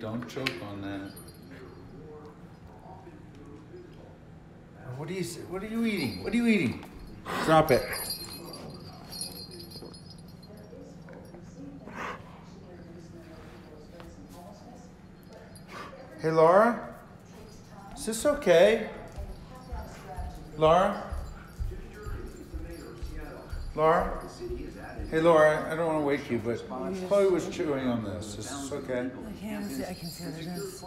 don't choke on that. What are you, what are you eating? What are you eating? Drop it. Hey, Laura? Is this okay? Laura? Laura? Hey, Laura, I don't want to wake you, but Chloe was chewing on this. Is this okay? I can see, I can see what it is.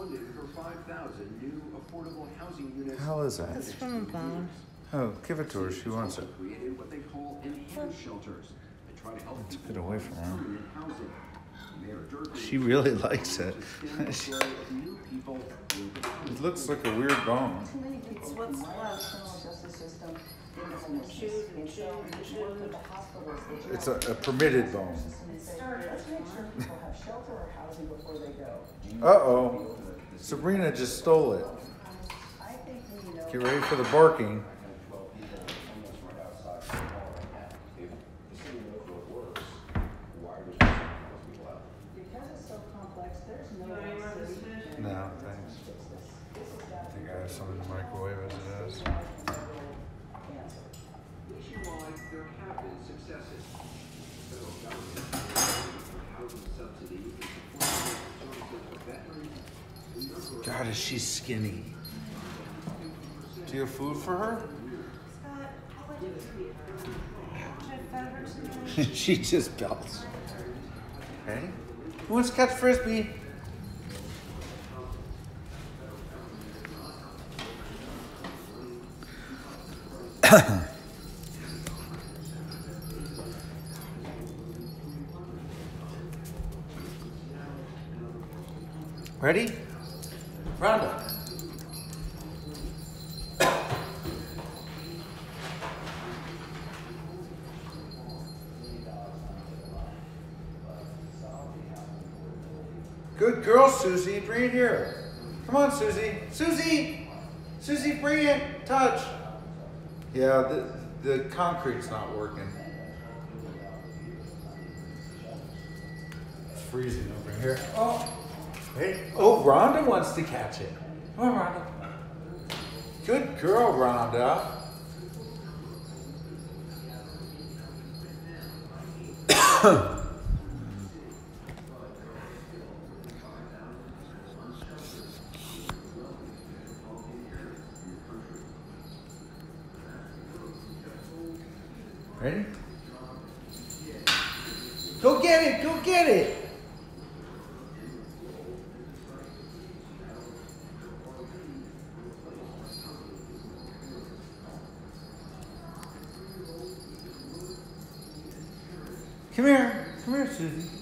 How is that? It's from a bone. Oh, give it to her. She wants it. created what they call enhanced shelters that try to help Let's people get away from her. permanent housing. Mayor Durkan She really likes it. extended the flow of new people into housing. It looks like a weird bone. Too many people what's from my left. justice system in the homelessness. And so we work with the hospitals. the jails, It's a, a permitted bone. let's make sure people have shelter or housing before they go. Uh oh. Sabrina just stole it. I think we know. Get ready for the barking. Because it's so complex, there's no one thanks. I think I have some in the microwave as it is. Answer. Nationwide, there have been successes. Federal government, housing subsidy, and support services for veterans, God, is she skinny? Do you have food for her? she just belts. Okay. Who wants to catch frisbee? Ready? Rhonda. Good girl, Susie. Bring it here. Come on, Susie. Susie! Susie, bring it. Touch. Yeah, the, the concrete's not working. It's freezing over here. Oh, hey. Oh, Rhonda wants to catch it. Come on, Rhonda. Good girl, Rhonda. Ready? Go get it! Go get it! Come here. Come here, Susie.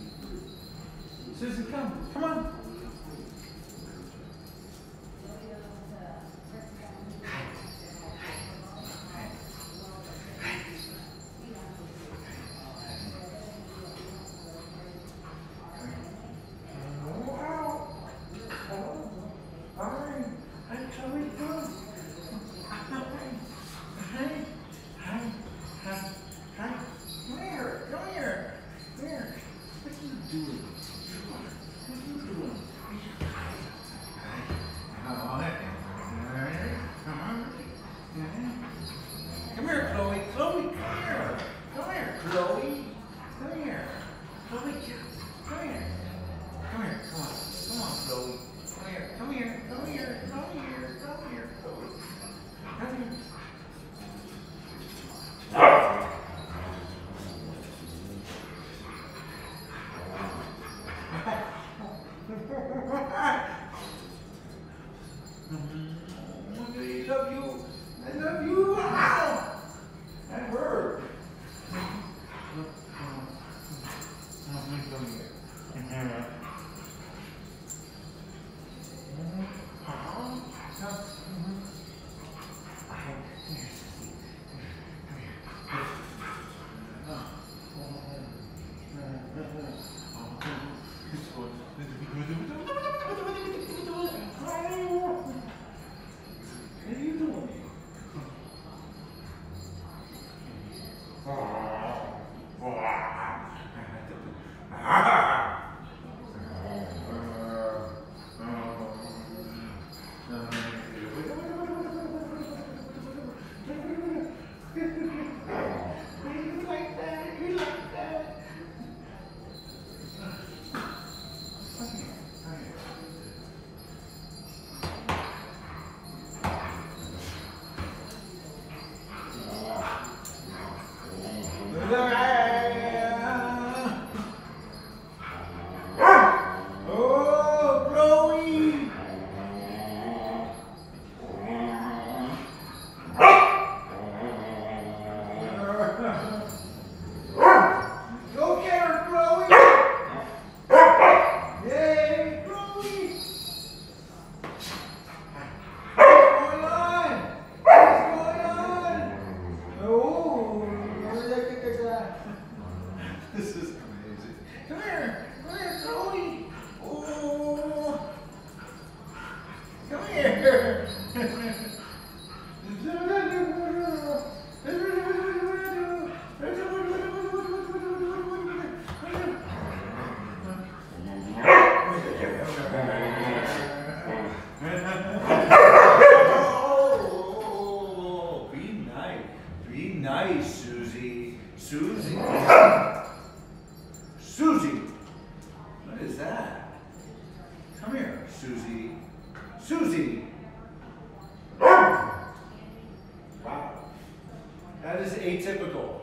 Atypical.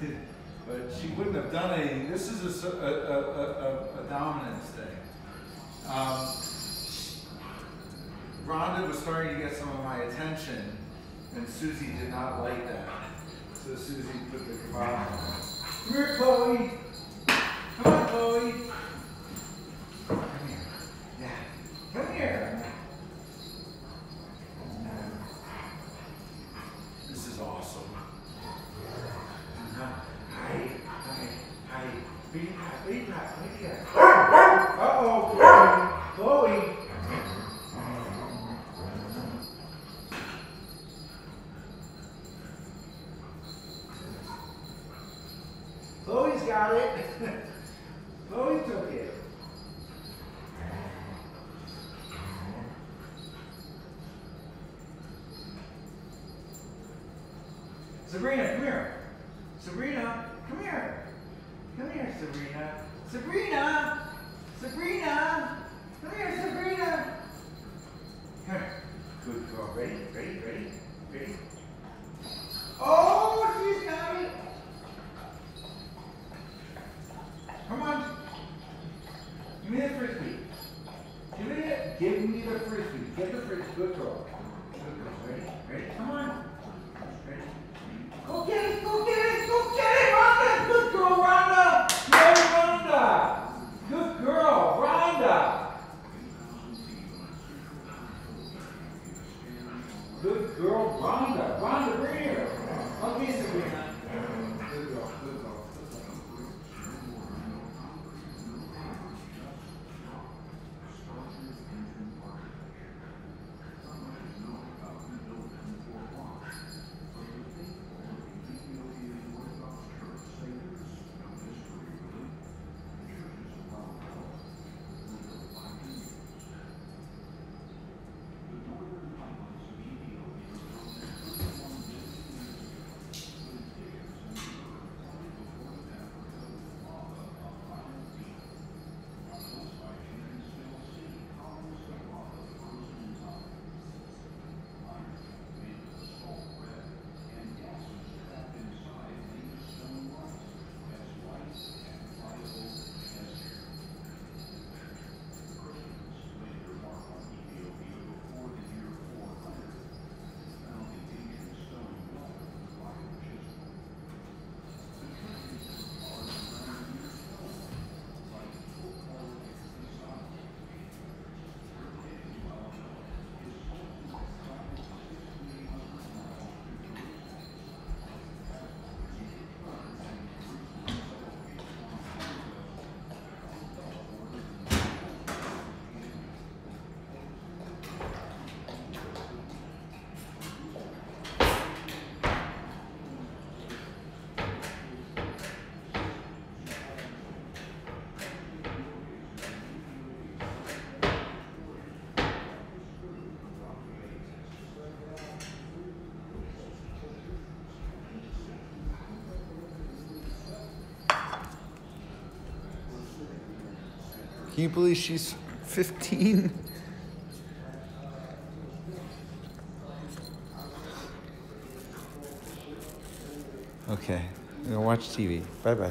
but she wouldn't have done anything. This is a dominance thing. Um, Rhonda was starting to get some of my attention, and Susie did not like that. So Susie put the kibosh on. Come here, Chloe. Come on, Chloe. Come here. Yeah. Come here. This is awesome. Hi, hi, hi. Be happy, be happy, be happy. Uh-oh, Chloe. Chloe. Chloe's got it. Chloe took it. Sabrina, come here. Sabrina, come here. Come here, Sabrina. Sabrina! Sabrina! Come here, Sabrina! Good girl. Ready? Ready? Ready? Ready? Oh, she's it! Come on. Give me the frisbee. Give me it. Give me the frisbee. Get the frisbee. Good girl. Good girl. Ready? Ready? Come on. Ready? Go get it. Go get it. Go get it, Rhonda. Good girl, Rhonda. Yay, Rhonda. Good girl, Rhonda. Good girl, Rhonda. Rhonda, bring here. Okay, Sabrina. Good girl. Good girl. Can you believe she's 15? Okay, I'm gonna watch TV. Bye bye.